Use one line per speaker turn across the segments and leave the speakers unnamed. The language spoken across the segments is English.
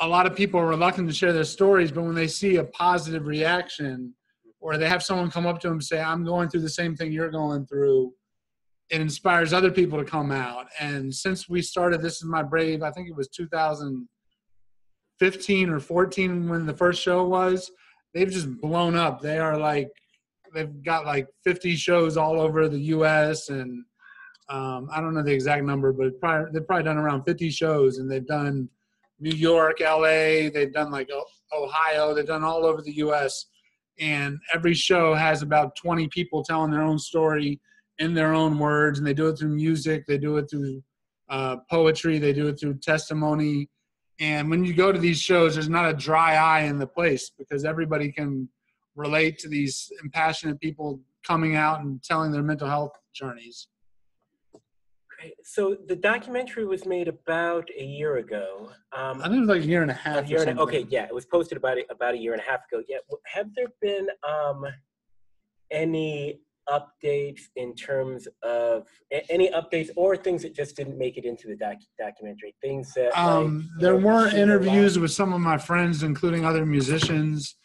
a lot of people are reluctant to share their stories, but when they see a positive reaction or they have someone come up to them and say, I'm going through the same thing you're going through, it inspires other people to come out. And since we started This Is My Brave, I think it was 2015 or 14 when the first show was, they've just blown up. They are like, they've got like 50 shows all over the US and um, I don't know the exact number, but probably, they've probably done around 50 shows and they've done New York, LA, they've done like Ohio, they've done all over the US. And every show has about 20 people telling their own story in their own words. And they do it through music, they do it through uh, poetry, they do it through testimony. And when you go to these shows, there's not a dry eye in the place because everybody can relate to these impassionate people coming out and telling their mental health journeys.
So the documentary was made about a year ago.
Um, I think it was like a year and a half. A year and
okay, yeah, it was posted about a, about a year and a half ago. Yeah, have there been um, any updates in terms of any updates or things that just didn't make it into the doc, documentary? Things that
um, like, there were interviews with some of my friends, including other musicians,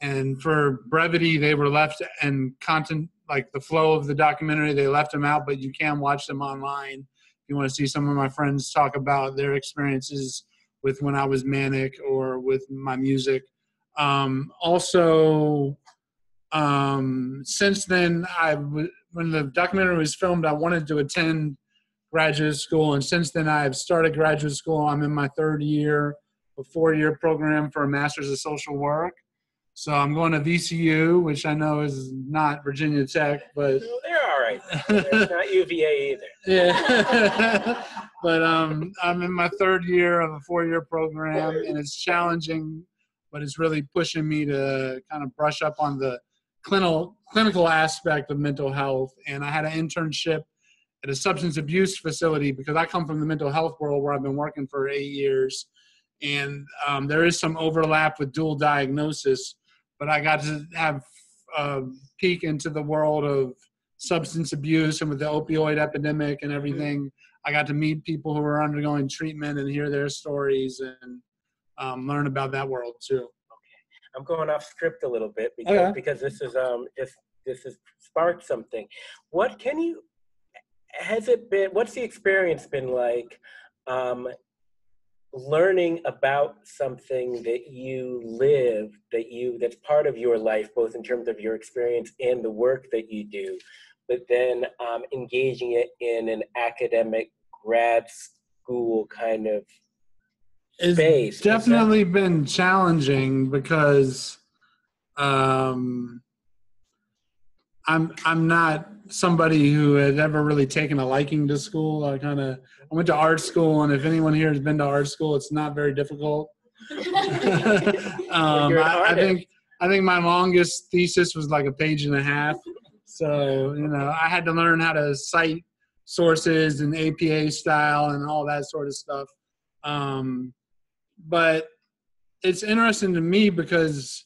and for brevity, they were left and content like the flow of the documentary. They left them out, but you can watch them online. If you want to see some of my friends talk about their experiences with when I was manic or with my music. Um, also, um, since then, I w- when the documentary was filmed, I wanted to attend graduate school, and since then, I've started graduate school. I'm in my third year, a four-year program for a master's of social work. So I'm going to VCU, which I know is not Virginia Tech, but
they're all right. It's not UVA either.
Yeah, but um, I'm in my third year of a four-year program, and it's challenging, but it's really pushing me to kind of brush up on the clinical clinical aspect of mental health. And I had an internship at a substance abuse facility because I come from the mental health world where I've been working for eight years, and um, there is some overlap with dual diagnosis but I got to have a peek into the world of substance abuse and with the opioid epidemic and everything. I got to meet people who are undergoing treatment and hear their stories and um, learn about that world too. Okay,
I'm going off script a little bit because okay. because this is um this this has sparked something. What can you has it been? What's the experience been like? Um, learning about something that you live that you that's part of your life both in terms of your experience and the work that you do but then um, engaging it in an academic grad school kind of
it's space. definitely been challenging because um, i'm i'm not somebody who had ever really taken a liking to school. I kind of I went to art school, and if anyone here has been to art school, it's not very difficult. um, I, I, think I think my longest thesis was like a page and a half. So you know, I had to learn how to cite sources and APA style and all that sort of stuff. Um, but it's interesting to me because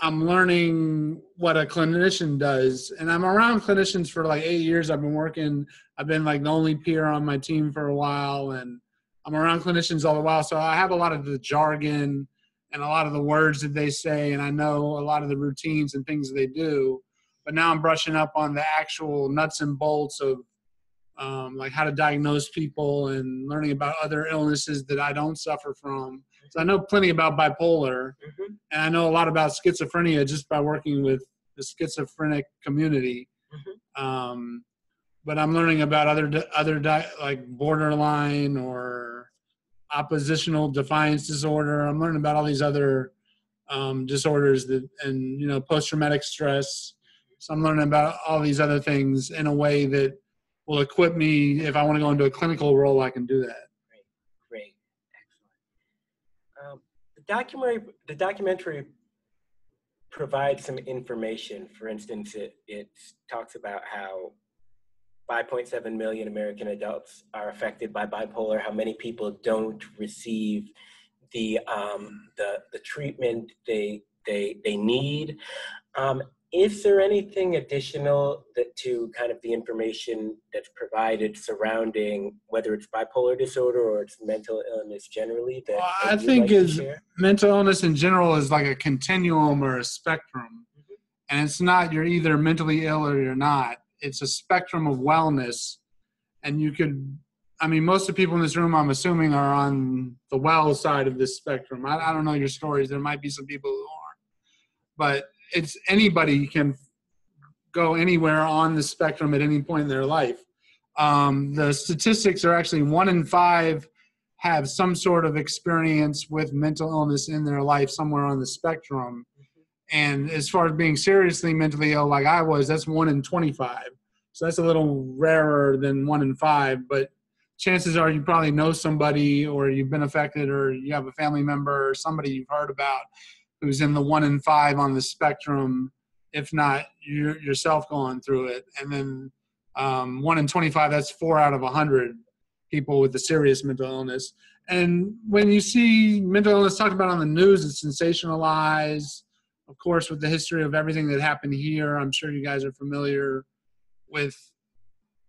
I'm learning what a clinician does. And I'm around clinicians for like eight years. I've been working, I've been like the only peer on my team for a while. And I'm around clinicians all the while. So I have a lot of the jargon and a lot of the words that they say. And I know a lot of the routines and things they do. But now I'm brushing up on the actual nuts and bolts of um, like how to diagnose people and learning about other illnesses that I don't suffer from so I know plenty about bipolar, mm-hmm. and I know a lot about schizophrenia just by working with the schizophrenic community. Mm-hmm. Um, but I'm learning about other other di- like borderline or oppositional defiance disorder. I'm learning about all these other um, disorders that, and you know, post traumatic stress. So I'm learning about all these other things in a way that will equip me if I want to go into a clinical role. I can do that.
Documentary the documentary provides some information. For instance, it, it talks about how 5.7 million American adults are affected by bipolar, how many people don't receive the, um, the, the treatment they, they, they need. Um, is there anything additional that to kind of the information that's provided surrounding whether it's bipolar disorder or it's mental illness generally that,
well, i think like is mental illness in general is like a continuum or a spectrum. Mm-hmm. and it's not you're either mentally ill or you're not. It's a spectrum of wellness. And you could i mean most of the people in this room i'm assuming are on the well side of this spectrum. I, I don't know your stories. There might be some people who aren't but it's anybody can go anywhere on the spectrum at any point in their life. Um, the statistics are actually one in five have some sort of experience with mental illness in their life somewhere on the spectrum. And as far as being seriously mentally ill, like I was, that's one in 25. So that's a little rarer than one in five. But chances are you probably know somebody or you've been affected or you have a family member or somebody you've heard about who's in the one in five on the spectrum, if not you yourself going through it. And then um, one in 25, that's four out of 100 people with a serious mental illness. And when you see mental illness talked about on the news, it's sensationalized. Of course, with the history of everything that happened here, I'm sure you guys are familiar with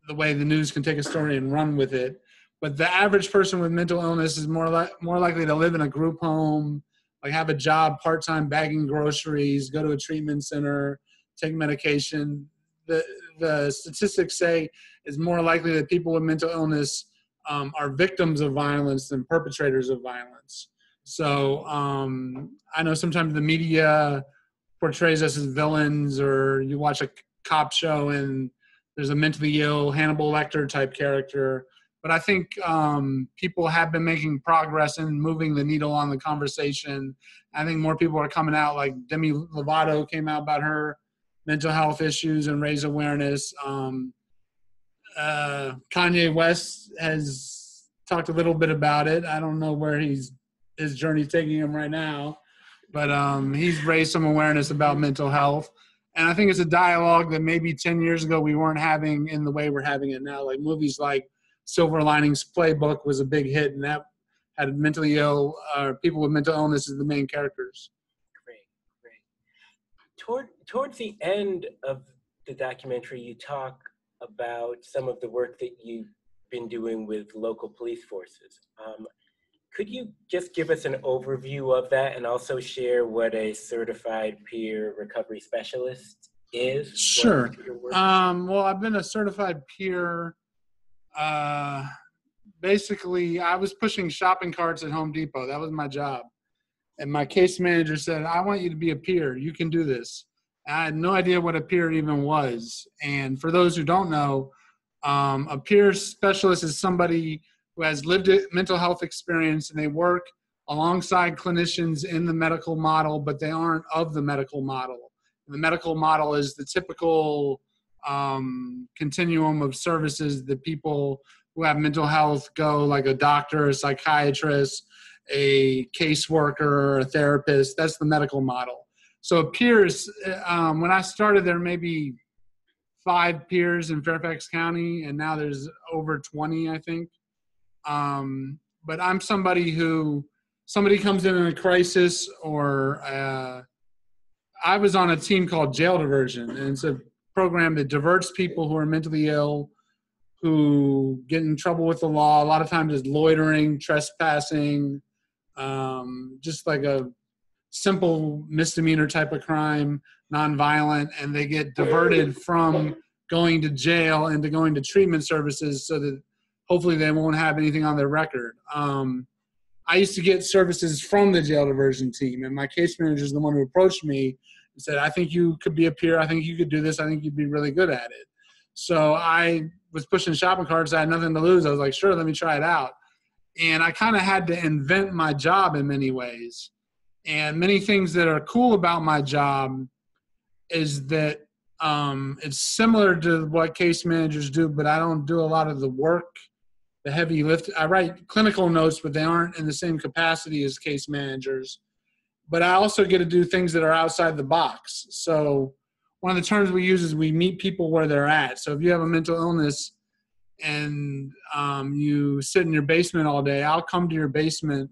the way the news can take a story and run with it. But the average person with mental illness is more li- more likely to live in a group home, like have a job part time bagging groceries, go to a treatment center, take medication. The the statistics say is more likely that people with mental illness um, are victims of violence than perpetrators of violence. So um, I know sometimes the media portrays us as villains, or you watch a cop show and there's a mentally ill Hannibal Lecter type character but I think um, people have been making progress in moving the needle on the conversation. I think more people are coming out, like Demi Lovato came out about her mental health issues and raise awareness. Um, uh, Kanye West has talked a little bit about it. I don't know where he's his journey's taking him right now, but um, he's raised some awareness about mental health. And I think it's a dialogue that maybe 10 years ago we weren't having in the way we're having it now. Like movies like Silver Linings Playbook was a big hit, and that had mentally ill uh, people with mental illness as the main characters.
Great, great. Toward towards the end of the documentary, you talk about some of the work that you've been doing with local police forces. Um, could you just give us an overview of that and also share what a certified peer recovery specialist is?
Sure. Um, well, I've been a certified peer uh, basically, I was pushing shopping carts at Home Depot. That was my job. And my case manager said, I want you to be a peer. You can do this. I had no idea what a peer even was. And for those who don't know, um, a peer specialist is somebody who has lived mental health experience and they work alongside clinicians in the medical model, but they aren't of the medical model. The medical model is the typical um, continuum of services that people who have mental health go, like a doctor, a psychiatrist, a caseworker, a therapist. That's the medical model. So peers, um, when I started, there maybe five peers in Fairfax County, and now there's over 20, I think. Um, but I'm somebody who somebody comes in in a crisis, or uh, I was on a team called Jail Diversion, and it's a program that diverts people who are mentally ill, who get in trouble with the law. A lot of times it's loitering, trespassing, um, just like a simple misdemeanor type of crime, nonviolent, and they get diverted from going to jail into going to treatment services so that hopefully they won't have anything on their record. Um, I used to get services from the jail diversion team, and my case manager is the one who approached me said, I think you could be a peer. I think you could do this. I think you'd be really good at it. So I was pushing shopping carts. I had nothing to lose. I was like, sure, let me try it out. And I kind of had to invent my job in many ways. And many things that are cool about my job is that um, it's similar to what case managers do, but I don't do a lot of the work, the heavy lift. I write clinical notes, but they aren't in the same capacity as case managers but I also get to do things that are outside the box. So one of the terms we use is we meet people where they're at. So if you have a mental illness and um, you sit in your basement all day, I'll come to your basement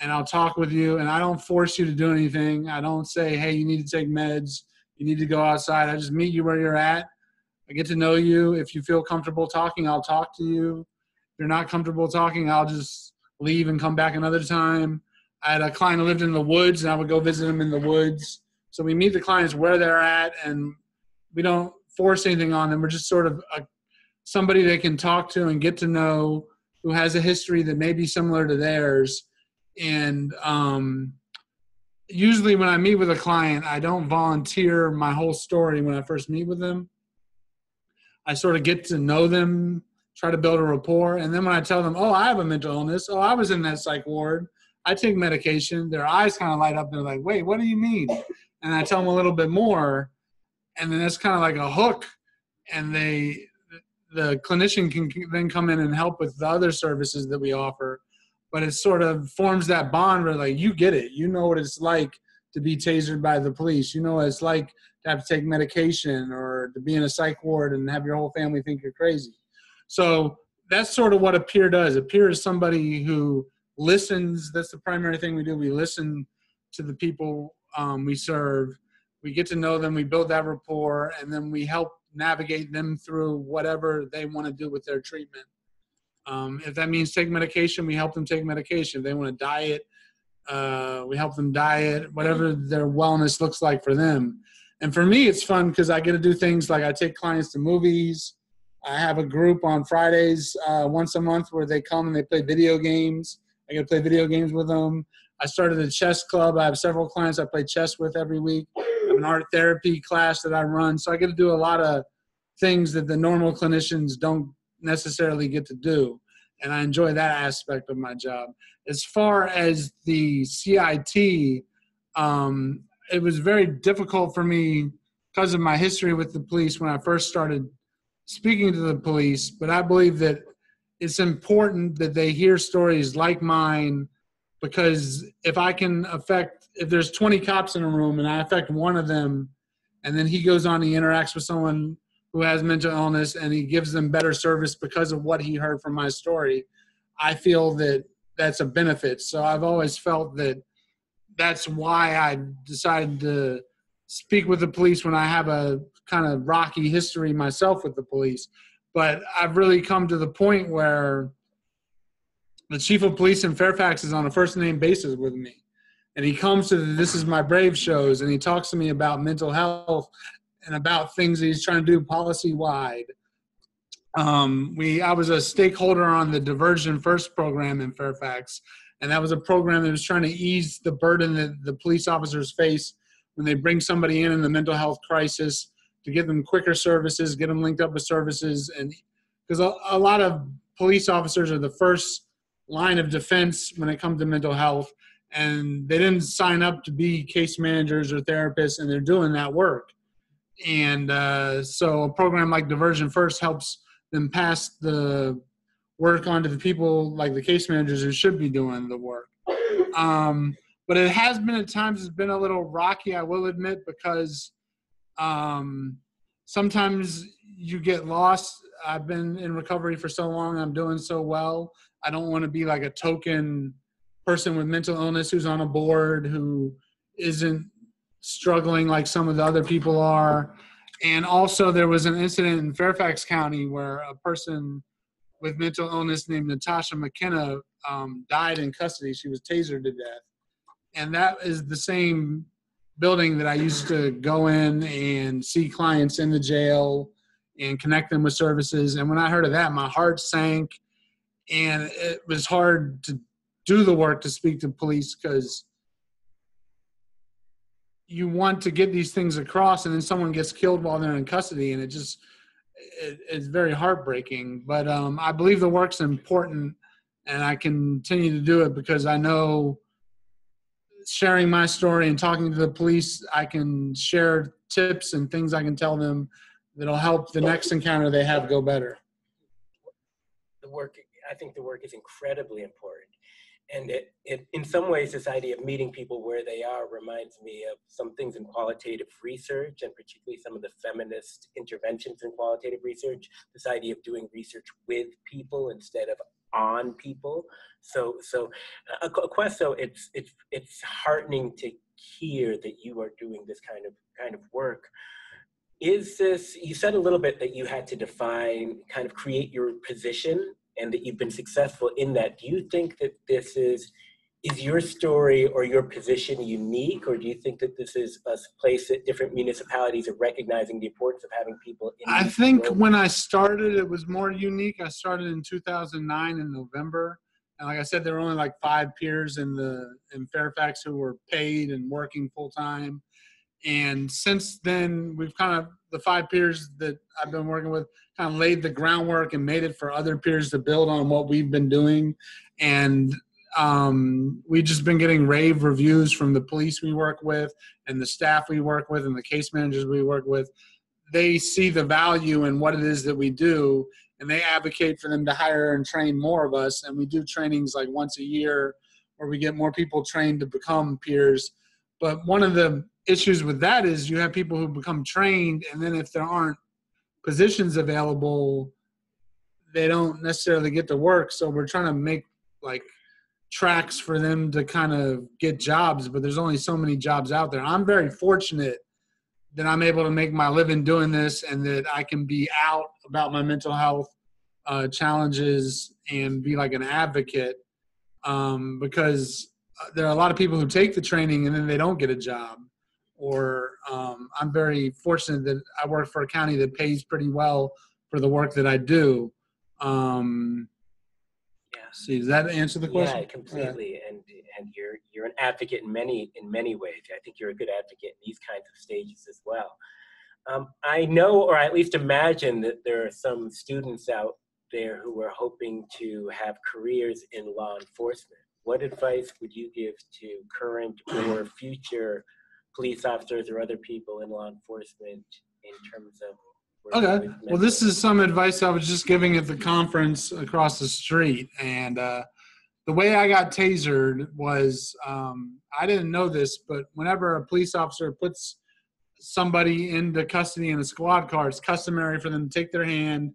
and I'll talk with you. And I don't force you to do anything. I don't say, hey, you need to take meds. you need to go outside. I just meet you where you're at. I get to know you. If you feel comfortable talking, I'll talk to you. If you're not comfortable talking, I'll just leave and come back another time. I had a client who lived in the woods, and I would go visit him in the woods. So we meet the clients where they're at, and we don't force anything on them. We're just sort of a, somebody they can talk to and get to know who has a history that may be similar to theirs. And um, usually, when I meet with a client, I don't volunteer my whole story when I first meet with them. I sort of get to know them, try to build a rapport, and then when I tell them, "Oh, I have a mental illness. Oh, I was in that psych ward. I take medication." Their eyes kind of light up. They're like, "Wait, what do you mean?" And I tell them a little bit more, and then that's kind of like a hook, and they the clinician can then come in and help with the other services that we offer but it sort of forms that bond where like you get it you know what it's like to be tasered by the police you know what it's like to have to take medication or to be in a psych ward and have your whole family think you're crazy so that's sort of what a peer does a peer is somebody who listens that's the primary thing we do we listen to the people um, we serve we get to know them we build that rapport and then we help navigate them through whatever they want to do with their treatment. Um, if that means take medication, we help them take medication. If they want to diet, uh, we help them diet, whatever their wellness looks like for them. And for me, it's fun because I get to do things like I take clients to movies. I have a group on Fridays uh, once a month where they come and they play video games. I get to play video games with them. I started a chess club. I have several clients I play chess with every week I have an art therapy class that I run. So I get to do a lot of things that the normal clinicians don't necessarily get to do. And I enjoy that aspect of my job. As far as the CIT, um, it was very difficult for me because of my history with the police when I first started speaking to the police. But I believe that it's important that they hear stories like mine because if I can affect if there's 20 cops in a room and I affect one of them, and then he goes on, he interacts with someone who has mental illness, and he gives them better service because of what he heard from my story. I feel that that's a benefit. So I've always felt that that's why I decided to speak with the police when I have a kind of rocky history myself with the police. But I've really come to the point where the chief of police in Fairfax is on a first name basis with me and he comes to the This Is My Brave shows and he talks to me about mental health and about things he's trying to do policy wide. Um, we I was a stakeholder on the Diversion First program in Fairfax, and that was a program that was trying to ease the burden that the police officers face when they bring somebody in in the mental health crisis to give them quicker services, get them linked up with services, and because a, a lot of police officers are the first line of defense when it comes to mental health and they didn't sign up to be case managers or therapists, and they're doing that work. And uh, so a program like Diversion First helps them pass the work on to the people like the case managers who should be doing the work. Um, but it has been at times it's been a little rocky, I will admit, because um, sometimes you get lost. I've been in recovery for so long, I'm doing so well. I don't want to be like a token person with mental illness who's on a board who isn't struggling like some of the other people are. And also, there was an incident in Fairfax County where a person with mental illness named Natasha McKenna um, died in custody. She was tasered to death. And that is the same building that I used to go in and see clients in the jail and connect them with services. And when I heard of that, my heart sank. And it was hard to do the work to speak to police because you want to get these things across and then someone gets killed while they're in custody and it just it, it's very heartbreaking but um, i believe the work's important and i continue to do it because i know sharing my story and talking to the police i can share tips and things i can tell them that'll help the next encounter they have go better
the work i think the work is incredibly important and it, it, in some ways, this idea of meeting people where they are reminds me of some things in qualitative research, and particularly some of the feminist interventions in qualitative research. This idea of doing research with people instead of on people. So, so uh. It's it's it's heartening to hear that you are doing this kind of kind of work. Is this? You said a little bit that you had to define, kind of create your position, and that you've been successful in that. Do you think that this is is your story or your position unique, or do you think that this is a place that different municipalities are recognizing the importance of having people?
In I think when I started, it was more unique. I started in 2009 in November, and like I said, there were only like five peers in the in Fairfax who were paid and working full time. And since then, we've kind of the five peers that I've been working with kind of laid the groundwork and made it for other peers to build on what we've been doing. And um, we've just been getting rave reviews from the police we work with and the staff we work with and the case managers we work with. They see the value in what it is that we do and they advocate for them to hire and train more of us. And we do trainings like once a year where we get more people trained to become peers. But one of the issues with that is you have people who become trained and then if there aren't positions available, they don't necessarily get to work. So we're trying to make like tracks for them to kind of get jobs, but there's only so many jobs out there. I'm very fortunate that I'm able to make my living doing this and that I can be out about my mental health uh, challenges and be like an advocate um, because uh, there are a lot of people who take the training and then they don't get a job. Or um, I'm very fortunate that I work for a county that pays pretty well for the work that I do. Um, See, does that answer the question?
Yeah, completely. Yeah. And and you're you're an advocate in many in many ways. I think you're a good advocate in these kinds of stages as well. Um, I know, or at least imagine, that there are some students out there who are hoping to have careers in law enforcement. What advice would you give to current or future police officers or other people in law enforcement in terms of
Okay. Well, this is some advice I was just giving at the conference across the street. And uh, the way I got tasered was um, I didn't know this, but whenever a police officer puts somebody into custody in a squad car, it's customary for them to take their hand,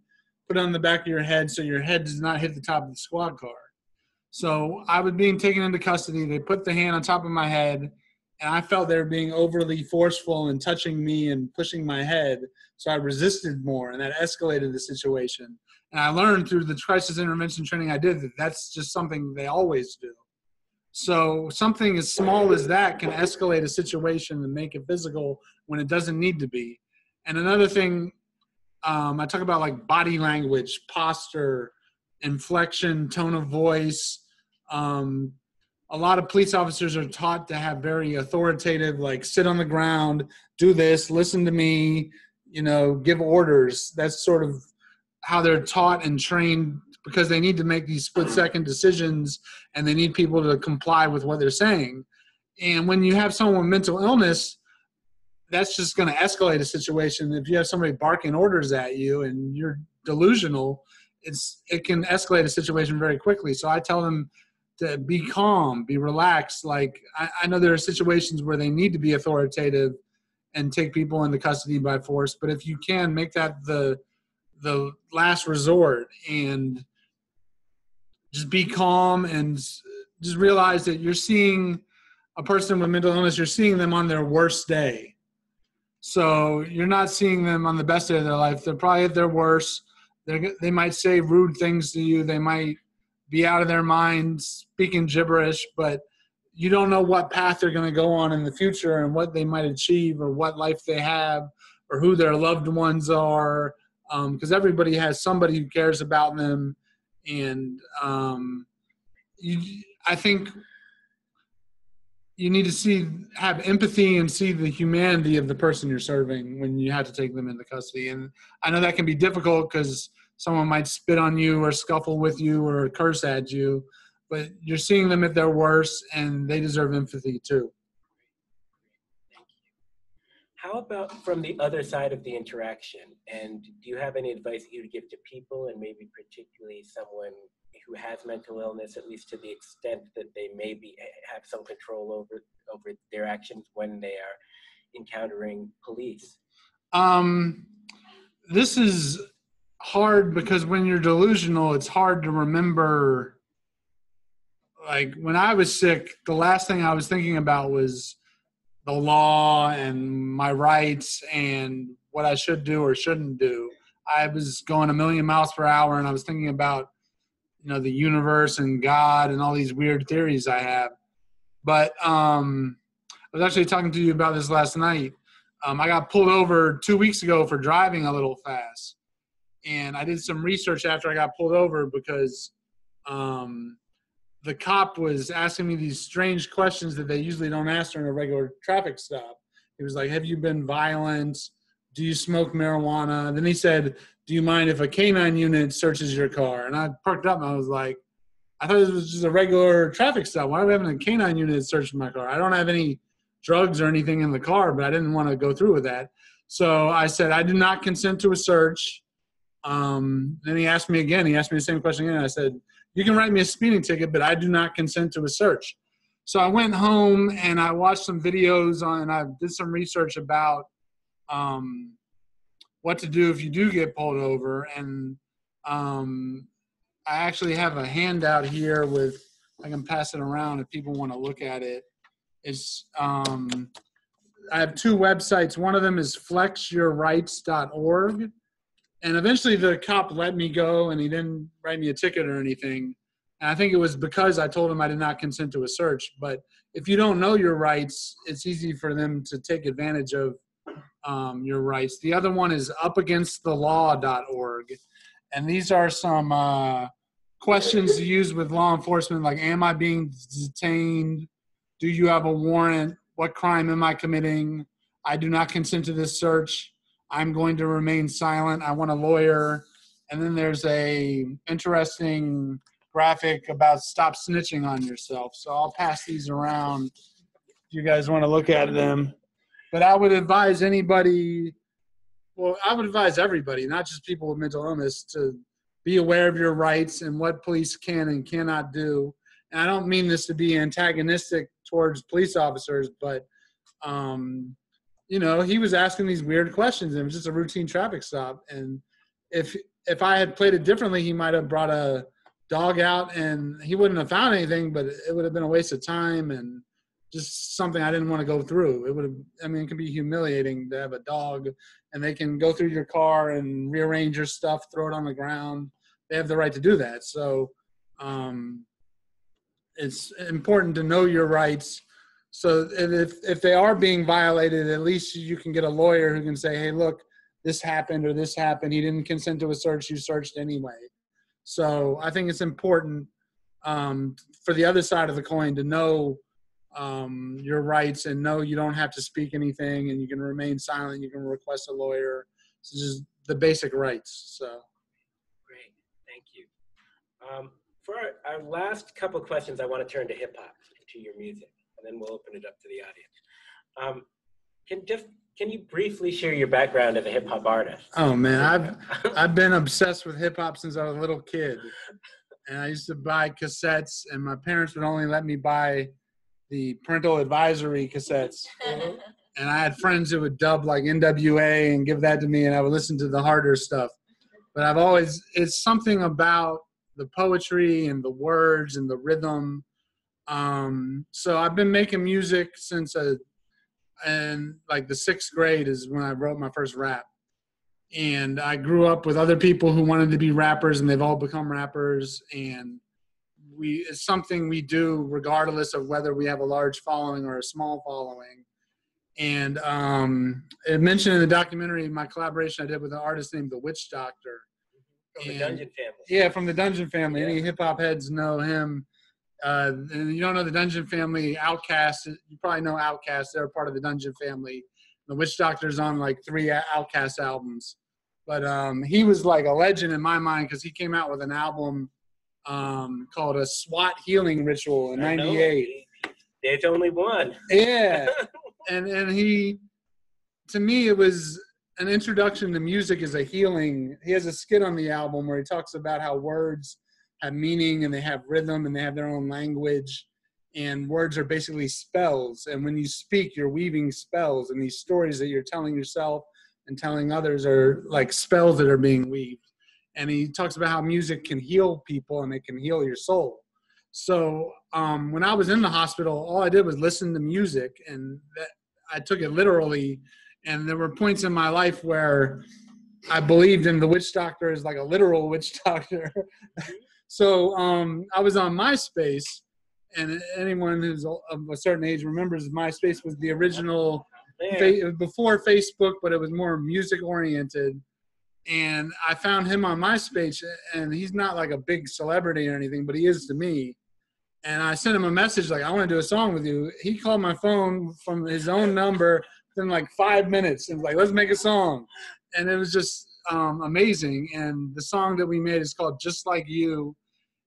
put it on the back of your head so your head does not hit the top of the squad car. So I was being taken into custody. They put the hand on top of my head and I felt they were being overly forceful and touching me and pushing my head. So I resisted more, and that escalated the situation. And I learned through the crisis intervention training I did that that's just something they always do. So something as small as that can escalate a situation and make it physical when it doesn't need to be. And another thing, um, I talk about like body language, posture, inflection, tone of voice, um, a lot of police officers are taught to have very authoritative like sit on the ground do this listen to me you know give orders. That's sort of how they're taught and trained because they need to make these split second decisions and they need people to comply with what they're saying. And when you have someone with mental illness that's just going to escalate a situation. If you have somebody barking orders at you and you're delusional it's it can escalate a situation very quickly. So i tell them to be calm, be relaxed. Like I, I, know there are situations where they need to be authoritative and take people into custody by force, but if you can make that the the last resort and just be calm and just realize that you're seeing a person with mental illness, you're seeing them on their worst day. So you're not seeing them on the best day of their life. They're probably at their worst. They they might say rude things to you. They might be out of their minds, speaking gibberish, but you don't know what path they're going to go on in the future and what they might achieve or what life they have or who their loved ones are because um, everybody has somebody who cares about them. And um, you, i think you need to see have empathy and see the humanity of the person you're serving when you have to take them into custody. And i know that can be difficult because someone might spit on you or scuffle with you or curse at you, but you're seeing them at their worst and they deserve empathy too.
How about from the other side of the interaction? And do you have any advice that you would give to people and maybe particularly someone who has mental illness, at least to the extent that they maybe have some control over over their actions when they are encountering police?
Um, this is hard because when you're delusional, it's hard to remember. Like when I was sick, the last thing I was thinking about was the law and my rights and what I should do or shouldn't do. I was going a million miles per hour and I was thinking about you know the universe and God and all these weird theories I have. But um, I was actually talking to you about this last night. Um, I got pulled over two weeks ago for driving a little fast, and I did some research after I got pulled over because um, the cop was asking me these strange questions that they usually don't ask during a regular traffic stop. He was like, "Have you been violent? Do you smoke marijuana?" Then he said, "Do you mind if a canine unit searches your car?" And I perked up and I was like, "I thought this was just a regular traffic stop. Why are we having a canine unit search my car? I don't have any drugs or anything in the car, but I didn't want to go through with that." So I said, "I do not consent to a search." Um, then he asked me again. He asked me the same question again. I said, you can write me a speeding ticket, but I do not consent to a search. So I went home and I watched some videos on, and I did some research about um, what to do if you do get pulled over. And um, I actually have a handout here with, I can pass it around if people want to look at it. It's, um, I have two websites. One of them is flexyourrights.org and eventually the cop let me go and he didn't write me a ticket or anything. And i think it was because i told him i did not consent to a search. But if you don't know your rights it's easy for them to take advantage of um, your rights. The other one is upagainstthelaw.org and these are some uh, questions to use with law enforcement like am i being detained? Do you have a warrant? What crime am i committing? I do not consent to this search I'm going to remain silent. I want a lawyer. And then there's a interesting graphic about stop snitching on yourself. So I'll pass these around if you guys want to look at them. But I would advise anybody, well, I would advise everybody, not just people with mental illness, to be aware of your rights and what police can and cannot do. And I don't mean this to be antagonistic towards police officers, but um, you know, he was asking these weird questions and it was just a routine traffic stop. And if if I had played it differently, he might have brought a dog out and he wouldn't have found anything, but it would have been a waste of time and just something I didn't want to go through. It would have, I mean, it can be humiliating to have a dog and they can go through your car and rearrange your stuff, throw it on the ground. They have the right to do that. So um, it's important to know your rights so if if they are being violated, at least you can get a lawyer who can say, "Hey, look, this happened or this happened. He didn't consent to a search. You searched anyway." So I think it's important um, for the other side of the coin to know um, your rights and know you don't have to speak anything and you can remain silent. You can request a lawyer. It's just the basic rights. So.
Great, thank you. Um, for our, our last couple questions, I want to turn to hip hop, to your music then we'll open it up to the audience. Um, can just can you briefly share your background as a hip hop artist?
Oh man, I've I've been obsessed with hip hop since I was a little kid, and I used to buy cassettes, and my parents would only let me buy the parental advisory cassettes. Mm-hmm. And I had friends who would dub like NWA and give that to me, and I would listen to the harder stuff. But I've always it's something about the poetry and the words and the rhythm um, so I've been making music since a, uh, and like the sixth grade is when I wrote my first rap. And I grew up with other people who wanted to be rappers, and they've all become rappers. And we it's something we do regardless of whether we have a large following or a small following. And um, it mentioned in the documentary my collaboration I did with an artist named The Witch Doctor.
From and, the Dungeon Family.
Yeah, from the Dungeon Family. Yeah. Any hip hop heads know him uh, and you don't know the Dungeon family, OutKast. You probably know OutKast. They're part of the Dungeon family. The Witch Doctor's on like three OutKast albums, but um, he was like a legend in my mind because he came out with an album um, called a SWAT healing ritual in '98.
There's only one.
Yeah, and and he, to me, it was an introduction to music as a healing. He has a skit on the album where he talks about how words have meaning and they have rhythm and they have their own language. And words are basically spells. And when you speak you're weaving spells. And these stories that you're telling yourself and telling others are like spells that are being weaved. And he talks about how music can heal people and it can heal your soul. So um, when i was in the hospital all i did was listen to music. And that I took it literally, and there were points in my life where I believed in the witch doctor as like a literal witch doctor. So um, I was on MySpace, and anyone who's of a certain age remembers MySpace was the original fa- before Facebook, but it was more music oriented. And I found him on MySpace, and he's not like a big celebrity or anything, but he is to me. And I sent him a message like, "I want to do a song with you." He called my phone from his own number in like five minutes and was like, "Let's make a song." And it was just um, amazing. And the song that we made is called "Just Like You."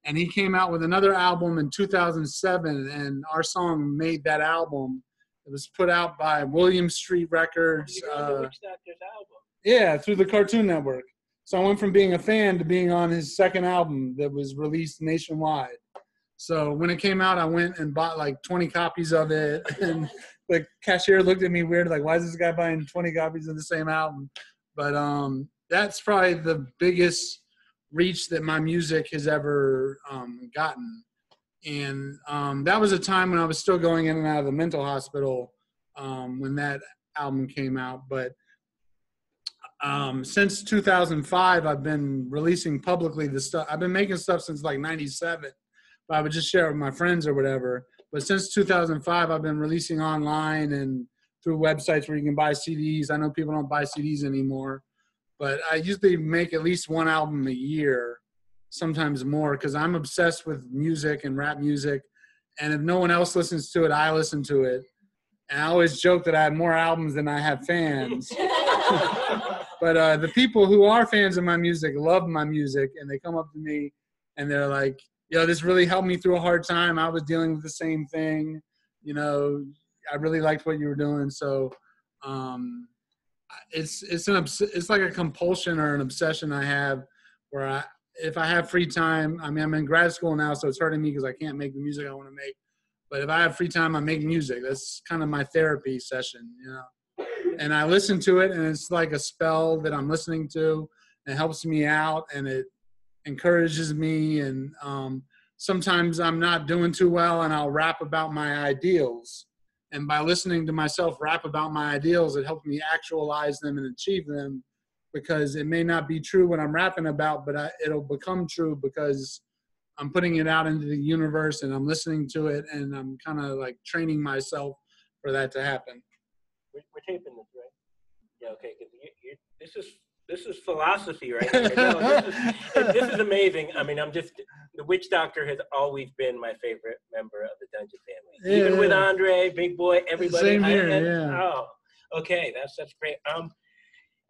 And he came out with another album in 2007 and our song made that album. It was put out by Williams Street Records uh, yeah through the cartoon network. So i went from being a fan to being on his second album that was released nationwide. So when it came out i went and bought like 20 copies of it and the cashier looked at me weird like why is this guy buying 20 copies of the same album? But um that's probably the biggest reach that my music has ever um, gotten. And um, that was a time when I was still going in and out of the mental hospital um, when that album came out. But um, since 2005, I've been releasing publicly the stuff. I've been making stuff since like 97, but I would just share it with my friends or whatever. But since 2005, I've been releasing online and through websites where you can buy CDs. I know people don't buy CDs anymore but I usually make at least one album a year, sometimes more, because I'm obsessed with music and rap music. And if no one else listens to it, I listen to it. And I always joke that I have more albums than I have fans. but uh, the people who are fans of my music love my music, and they come up to me and they're like, "Yo, this really helped me through a hard time. I was dealing with the same thing. You know, I really liked what you were doing." So um, it's it's an it's like a compulsion or an obsession I have where I if I have free time, I mean I'm in grad school now, so it's hurting me because I can't make the music I want to make. But if I have free time, I make music. That's kind of my therapy session, you know. And I listen to it, and it's like a spell that I'm listening to. It helps me out, and it encourages me. And um, sometimes I'm not doing too well, and I'll rap about my ideals and by listening to myself rap about my ideals it helps me actualize them and achieve them because it may not be true what i'm rapping about but I, it'll become true because i'm putting it out into the universe and i'm listening to it and i'm kind of like training myself for that to happen.
We're, we're taping this right? Yeah okay because this is this is philosophy right here. No, this, is, this is amazing. I mean, I'm just the witch doctor has always been my favorite member of the Dungeon family. Yeah. Even with Andre, Big Boi, everybody.
Same here, I, yeah.
Oh, okay, that's that's great. Um,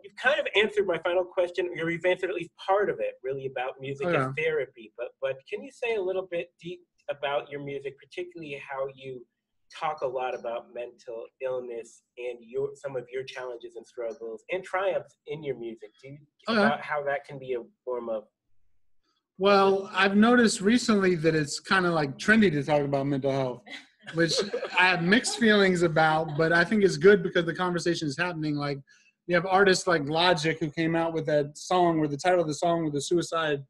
you've kind of answered my final question, or you've answered at least part of it, really about music oh, yeah. as therapy. But but can you say a little bit deep about your music, particularly how you talk a lot about mental illness and your some of your challenges and struggles and triumphs in your music. Do you oh, okay. about how that can be a form of
well, I've noticed recently that it's kind of like trendy to talk about mental health, which I have mixed feelings about, but I think it's good because the conversation is happening. Like, you have artists like Logic who came out with that song where the title of the song was the suicide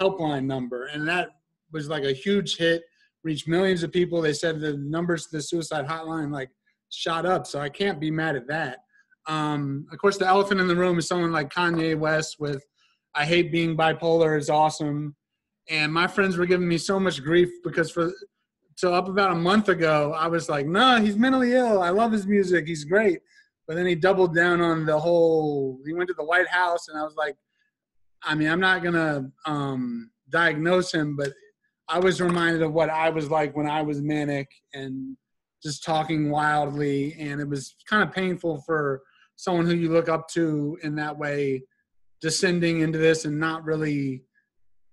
helpline number, and that was like a huge hit reached millions of people. They said the numbers to the suicide hotline like shot up. So I can't be mad at that. Um, of course, the elephant in the room is someone like Kanye West with "I hate being bipolar" is awesome. And my friends were giving me so much grief because for so up about a month ago, I was like, "No, he's mentally ill. I love his music. He's great." But then he doubled down on the whole. He went to the White House, and I was like, "I mean, I'm not gonna um, diagnose him, but I was reminded of what I was like when I was manic and just talking wildly, and it was kind of painful for someone who you look up to in that way, descending into this and not really.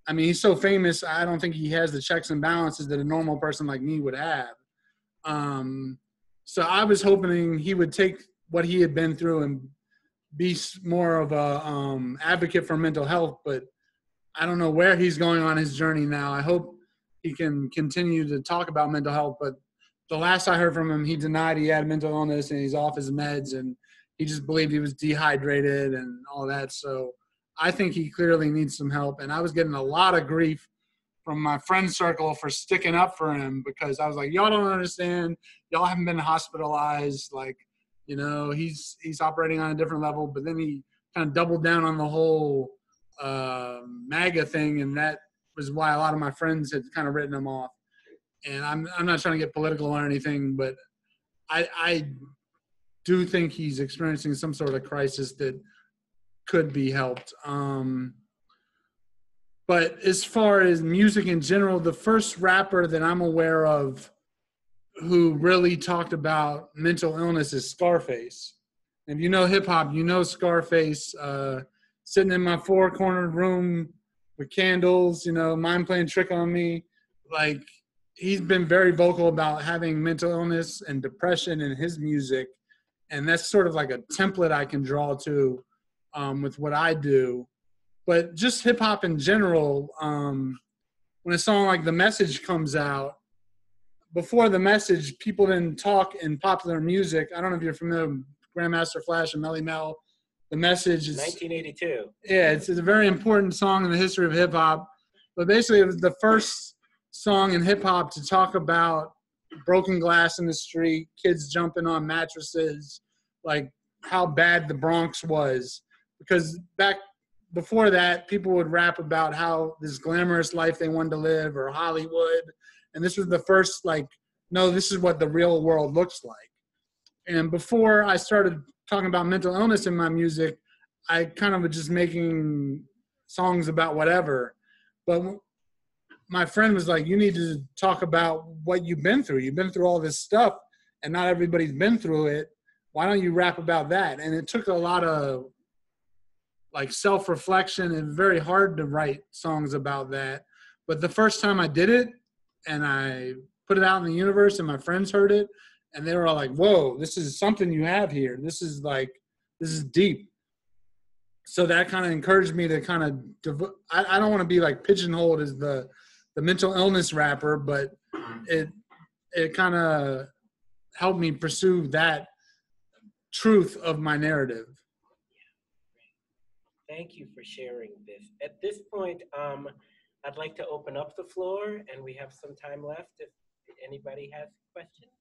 I mean, he's so famous. I don't think he has the checks and balances that a normal person like me would have. Um, so I was hoping he would take what he had been through and be more of a um, advocate for mental health. But I don't know where he's going on his journey now. I hope he can continue to talk about mental health. But the last I heard from him, he denied he had mental illness and he's off his meds and he just believed he was dehydrated and all that. So I think he clearly needs some help. And I was getting a lot of grief from my friend circle for sticking up for him because I was like, y'all don't understand. Y'all haven't been hospitalized. Like, You know, he's he's operating on a different level, but then he kind of doubled down on the whole uh, MAGA thing, and that was why a lot of my friends had kind of written him off. And I'm I'm not trying to get political or anything, but I I do think he's experiencing some sort of crisis that could be helped. Um, but as far as music in general, the first rapper that I'm aware of who really talked about mental illness is Scarface. If you know hip hop, you know Scarface. Uh, sitting in my four cornered room with candles, you know, mind playing trick on me. Like he's been very vocal about having mental illness and depression in his music, and that's sort of like a template I can draw to um, with what I do. But just hip hop in general, um, when a song like "The Message" comes out, before the message, people didn't talk in popular music. I don't know if you're familiar with Grandmaster Flash and Melle Mel. The message is
1982.
Yeah, it's, it's a very important song in the history of hip hop. But basically, it was the first song in hip hop to talk about broken glass in the street, kids jumping on mattresses, like how bad the Bronx was. Because back before that, people would rap about how this glamorous life they wanted to live or Hollywood and this was the first like no this is what the real world looks like and before i started talking about mental illness in my music i kind of was just making songs about whatever. But my friend was like you need to talk about what you've been through. You've been through all this stuff and not everybody's been through it. Why don't you rap about that? And it took a lot of like self-reflection and very hard to write songs about that. But the first time i did it and I put it out in the universe, and my friends heard it, and they were all like, "Whoa, this is something you have here. This is like, this is deep." So that kind of encouraged me to kind of. I, I don't want to be like pigeonholed as the the mental illness rapper, but it it kind of helped me pursue that truth of my narrative.
Thank you for sharing this. At this point, um, I'd like to open up the floor, and we have some time left if anybody has questions.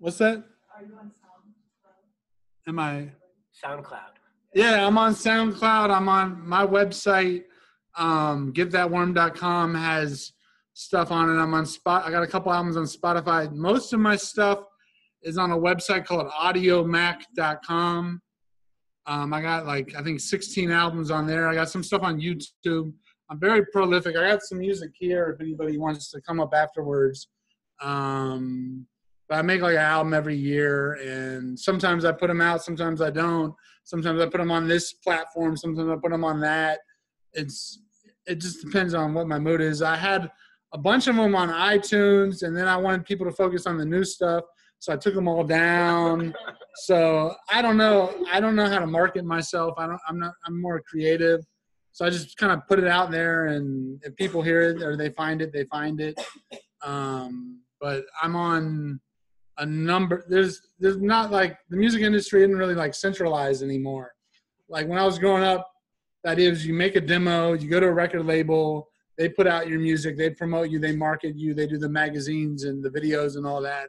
What's that? Are you on SoundCloud? Am I?
SoundCloud.
Yeah, I'm on SoundCloud. I'm on my website. Um, GetThatWorm.com has stuff on it. I'm on spot. I got a couple albums on Spotify. Most of my stuff is on a website called audiomack.com. Um, I got like I think 16 albums on there. I got some stuff on YouTube. I'm very prolific. I got some music here if anybody wants to come up afterwards. Um, but I make like an album every year, and sometimes I put them out, sometimes I don't. Sometimes I put them on this platform, sometimes I put them on that. It's it just depends on what my mood is. I had a bunch of them on iTunes, and then I wanted people to focus on the new stuff. So I took them all down. so I don't know. I don't know how to market myself. I don't. I'm not. I'm more creative. So I just kind of put it out there, and if people hear it or they find it, they find it. Um, but I'm on a number. There's there's not like the music industry isn't really like centralized anymore. Like when I was growing up, that is you make a demo, you go to a record label, they put out your music, they promote you, they market you, they do the magazines and the videos and all that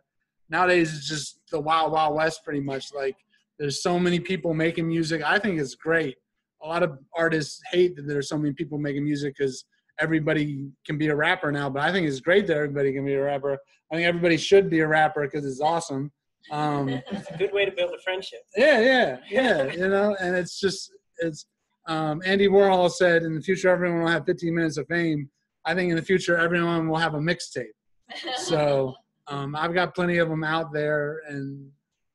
nowadays it's just the wild wild west pretty much like there's so many people making music i think it's great a lot of artists hate that there's so many people making music because everybody can be a rapper now but i think it's great that everybody can be a rapper i think everybody should be a rapper because it's awesome. Um,
it's a good way to build a friendship.
Yeah yeah yeah you know and it's just it's um, andy warhol said in the future everyone will have 15 minutes of fame. I think in the future everyone will have a mixtape. So um, I've got plenty of them out there, and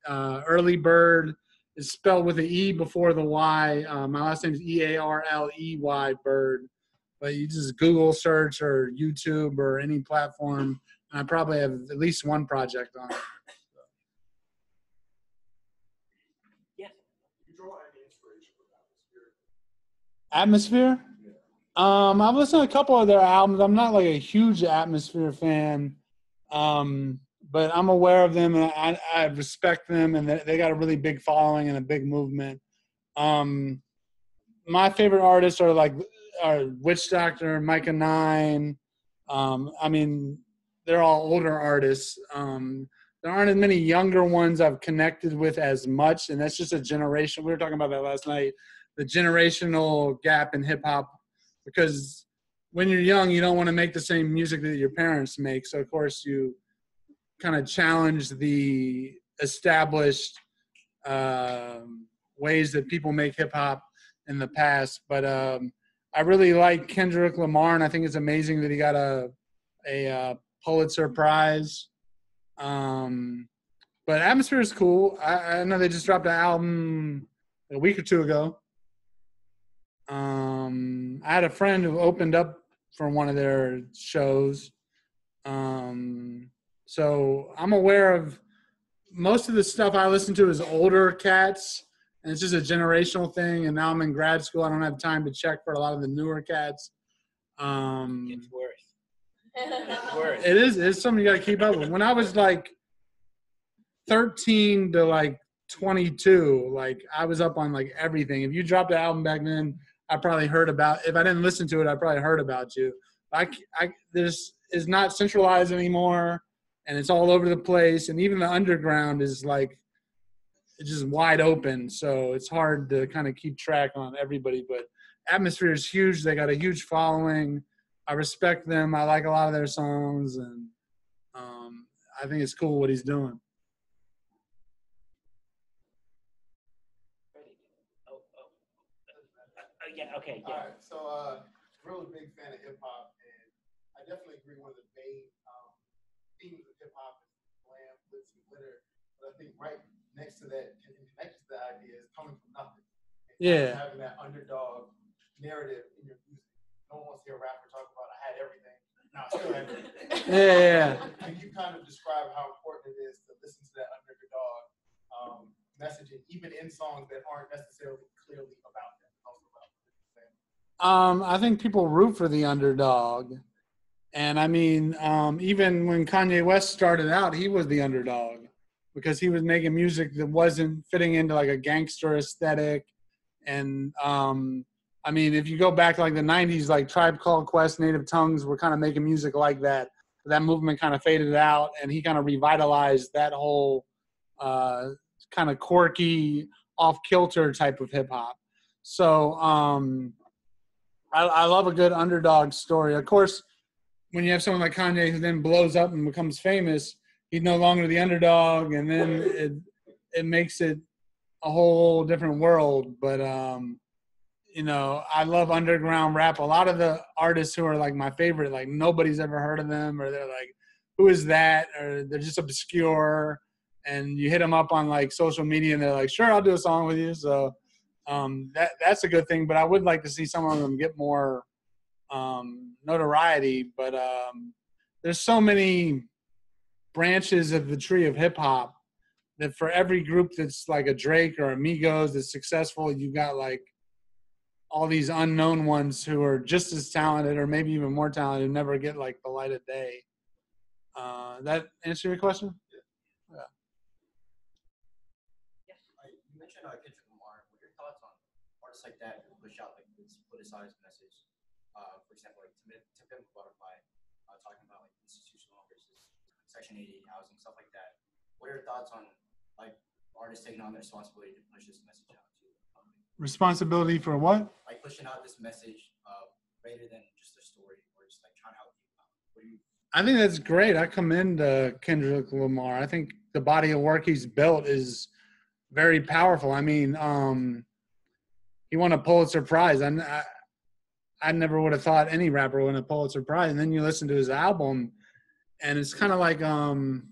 uh, Earleybird is spelled with an E before the Y. Uh, my last name is E A R L E Y Bird, but you just Google search or YouTube or any platform, I probably have at least one project on it.
Yeah.
Atmosphere? Um, I've listened to a couple of their albums. I'm not like a huge Atmosphere fan. Um, but I'm aware of them and I, I respect them and they got a really big following and a big movement. Um, my favorite artists are like are Witch Doctor, Myka Nine, Um, I mean, they're all older artists. Um, there aren't as many younger ones I've connected with as much, and that's just a generation. We were talking about that last night. The generational gap in hip hop, because when you're young, you don't want to make the same music that your parents make. So of course you kind of challenge the established um, ways that people make hip hop in the past. But um, I really like Kendrick Lamar, and I think it's amazing that he got a a uh, Pulitzer Prize. Um, but Atmosphere is cool. I, I, know they just dropped an album a week or two ago. Um, I had a friend who opened up for one of their shows. Um, so I'm aware of most of the stuff I listen to is older cats, and it's just a generational thing. And now I'm in grad school; I don't have time to check for a lot of the newer cats. Um,
it's worse.
It is. It's something you got to keep up with. When I was like 13 to like 22, like I was up on like everything. If you dropped an album back then, I probably heard about. If I didn't listen to it, I probably heard about you. I, I this is not centralized anymore and it's all over the place and even the underground is like it's just wide open so it's hard to kind of keep track on everybody but atmosphere is huge they got a huge following i respect them i like a lot of their songs and um, i think it's cool what he's doing
oh, oh. Uh, yeah, okay,
yeah. All right, so uh, really big fan of hip hop, and I definitely agree. One of the main themes of hip hop is glam, glitz, and glitter. But I think right next to that, and connected to that idea, is coming from nothing. And
yeah.
Having that underdog narrative in your music. No one wants to hear a rapper talk about I had everything. No, I still have everything.
yeah, yeah.
Can you kind of describe how important it is to listen to that underdog um, messaging, even in songs that aren't necessarily clearly about them?
Um, I think people root for the underdog. And I mean, um, even when Kanye West started out, he was the underdog because he was making music that wasn't fitting into like a gangster aesthetic. And um, I mean, if you go back to like the 90s, like Tribe Called Quest, Native Tongues were kind of making music like that. That movement kind of faded out, and he kind of revitalized that whole uh, kind of quirky, off kilter type of hip hop. So um, I, I love a good underdog story. Of course, when you have someone like Kanye who then blows up and becomes famous, he's no longer the underdog, and then it it makes it a whole different world. But um, you know, I love underground rap. A lot of the artists who are like my favorite, like nobody's ever heard of them, or they're like, "Who is that?" or they're just obscure. And you hit them up on like social media, and they're like, "Sure, I'll do a song with you." So um, that that's a good thing. But I would like to see some of them get more um, notoriety, but um, there's so many branches of the tree of hip hop that for every group that's like a Drake or a Migos that's successful, you got like all these unknown ones who are just as talented or maybe even more talented who never get like the light of day. Uh, that answer your question?
Yeah. Yes. You mentioned uh, Kendrick Lamar. What are your thoughts on artists like that who push out like this politicized message uh, for example, like to, to Pimp Butterfly, uh, talking about like institutional versus Section 80 housing, stuff like that. What are your thoughts on like artists taking on the responsibility to push this message out to the public?
Responsibility for what?
Like pushing out this message uh, greater than just a story or just like trying to help people. What do you?
I think that's great. I commend uh, Kendrick Lamar. I think the body of work he's built is very powerful. I mean, um, he won a Pulitzer Prize. and I, I never would have thought any rapper would win a Pulitzer Prize. And then you listen to his album, and it's kind of like um,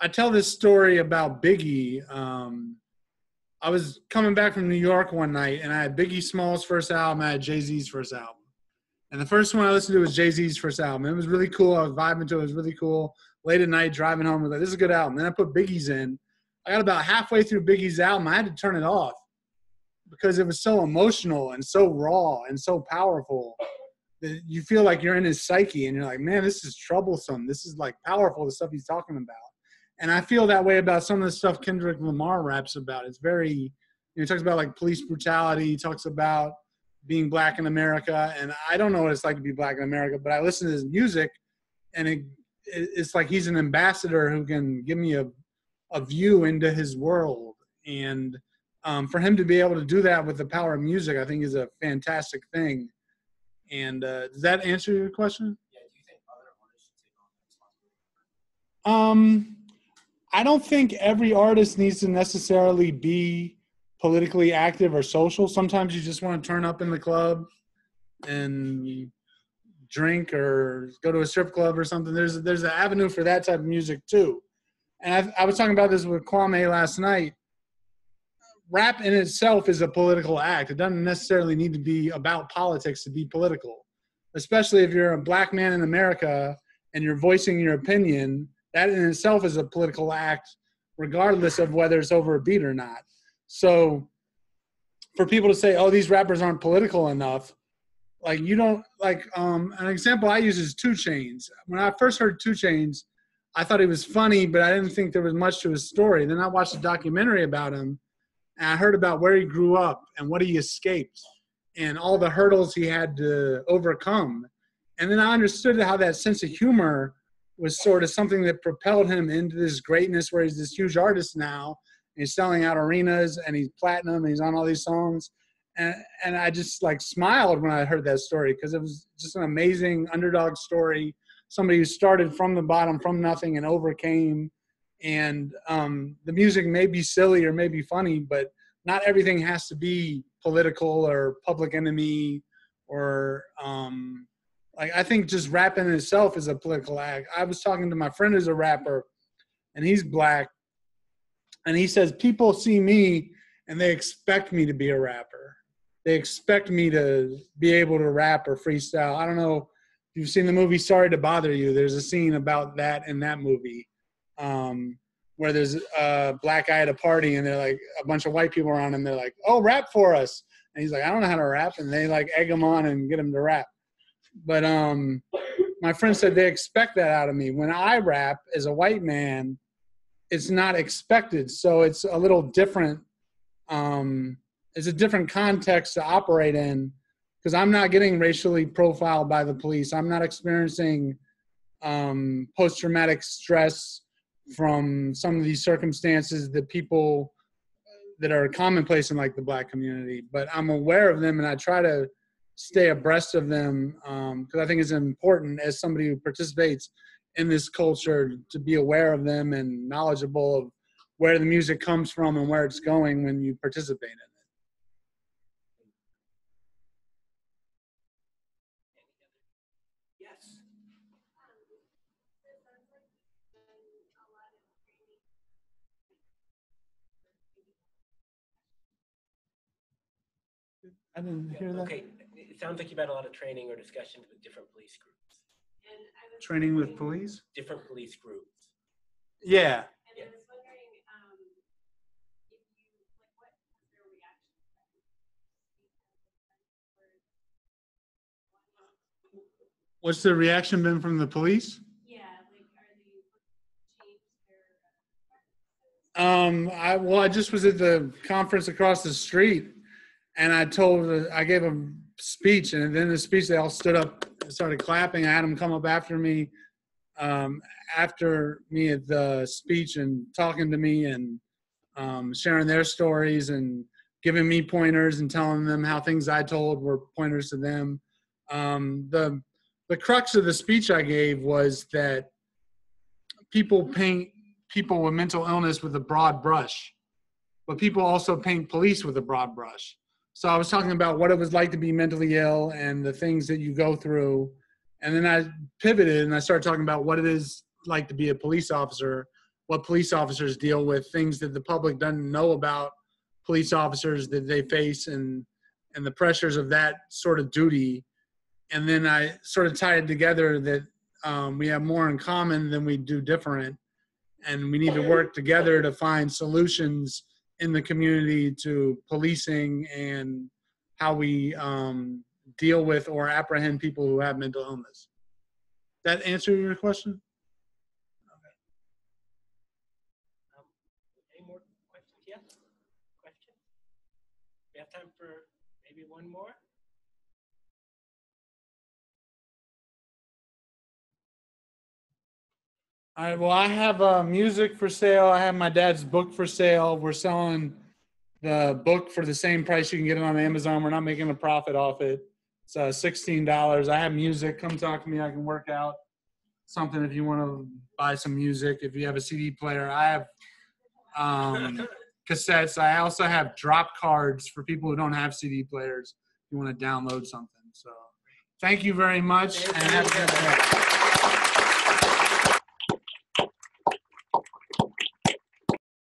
I tell this story about Biggie. Um, I was coming back from New York one night, and I had Biggie Smalls' first album, I had Jay Z's first album. And the first one I listened to was Jay Z's first album. It was really cool. I was vibing to it. It was really cool. Late at night, driving home, I was like, this is a good album. Then I put Biggie's in. I got about halfway through Biggie's album. I had to turn it off because it was so emotional and so raw and so powerful that you feel like you're in his psyche and you're like, man, this is troublesome. This is like powerful, the stuff he's talking about. And I feel that way about some of the stuff Kendrick Lamar raps about. It's very, you know, he talks about like police brutality. He talks about being black in America, and I don't know what it's like to be black in America, but I listen to his music, and it, it's like he's an ambassador who can give me a, a view into his world, and um, for him to be able to do that with the power of music, I think is a fantastic thing. And uh, does that answer your question?
Yeah. Do you think other artists should take on responsibility?
Um, I don't think every artist needs to necessarily be politically active or social. Sometimes you just want to turn up in the club and drink or go to a strip club or something. There's there's an avenue for that type of music too. And I, I was talking about this with Kwame last night. Rap in itself is a political act. It doesn't necessarily need to be about politics to be political, especially if you're a black man in America and you're voicing your opinion. That in itself is a political act, regardless of whether it's over a beat or not. So for people to say, "Oh, these rappers aren't political enough," like you don't like um, an example I use is 2 Chainz. When I first heard 2 Chainz, I thought he was funny, but I didn't think there was much to his story. Then I watched a documentary about him, and I heard about where he grew up and what he escaped, and all the hurdles he had to overcome. And then I understood how that sense of humor was sort of something that propelled him into this greatness, where he's this huge artist now he's selling out arenas and he's platinum and he's on all these songs and and I just like smiled when I heard that story because it was just an amazing underdog story. Somebody who started from the bottom, from nothing, and overcame. And um, the music may be silly or may be funny, but not everything has to be political or public enemy or um, like I think just rapping in itself is a political act. I was talking to my friend who's a rapper, and he's black, and he says people see me and they expect me to be a rapper. They expect me to be able to rap or freestyle. I don't know if you've seen the movie sorry to bother you. There's a scene about that in that movie um, where there's a black guy at a party and they're like a bunch of white people around him they're like oh rap for us. And he's like i don't know how to rap and they like egg him on and get him to rap but um my friend said they expect that out of me. When i rap as a white man it's not expected. So it's a little different um, it's a different context to operate in because i'm not getting racially profiled by the police. I'm not experiencing um, post-traumatic stress from some of these circumstances that people that are commonplace in like the black community. But i'm aware of them and i try to stay abreast of them because um, i think it's important as somebody who participates in this culture to be aware of them and knowledgeable of where the music comes from and where it's going when you participate in it.
Yes.
I didn't hear that.
Okay, it sounds like you've had a lot of training or discussions with different police groups.
Training with police?
Different police groups.
Yeah.
And I was wondering, um, if you, what their reaction been?
What's the reaction been from the police?
Yeah, like, are they looking to change their? uh,
Um, I well, I just was at the conference across the street, and I told, I gave a speech, and then the speech they all stood up, and started clapping. I had them come up after me, um, after me at the speech and talking to me and um, sharing their stories and giving me pointers and telling them how things I told were pointers to them. Um, the the crux of the speech I gave was that people paint people with mental illness with a broad brush, but people also paint police with a broad brush. So I was talking about what it was like to be mentally ill and the things that you go through. And then I pivoted and I started talking about what it is like to be a police officer, what police officers deal with, things that the public doesn't know about police officers that they face and and the pressures of that sort of duty. And then I sort of tied it together that um, we have more in common than we do different. And we need to work together to find solutions in the community to policing and how we um, deal with or apprehend people who have mental illness. That answer your question?
Um, any more questions? Yes? Questions? We have time for maybe one more?
All right. Well, I have uh, music for sale. I have my dad's book for sale. We're selling the book for the same price you can get it on Amazon. We're not making a profit off it. It's uh, sixteen dollars. I have music. Come talk to me. I can work out something if you want to buy some music. If you have a CD player, I have um, cassettes. I also have drop cards for people who don't have CD players. If you want to download something. So, thank you very much,